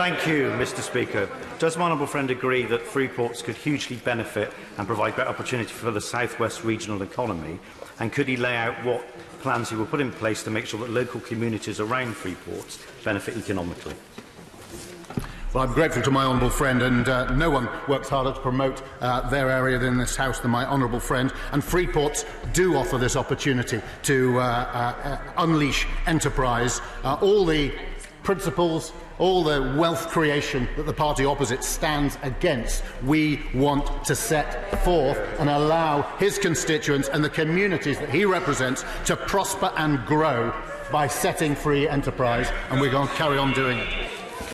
Thank you, Mr Speaker. Does my honourable friend agree that free ports could hugely benefit and provide great opportunity for the South West regional economy? And could he lay out what plans he will put in place to make sure that local communities around free ports benefit economically? Well, I'm grateful to my honourable friend, and uh, no one works harder to promote uh, their area in this House than my honourable friend. And Freeports do offer this opportunity to uh, uh, uh, unleash enterprise. Uh, all the principles, all the wealth creation that the party opposite stands against, we want to set forth and allow his constituents and the communities that he represents to prosper and grow by setting free enterprise, and we're going to carry on doing it.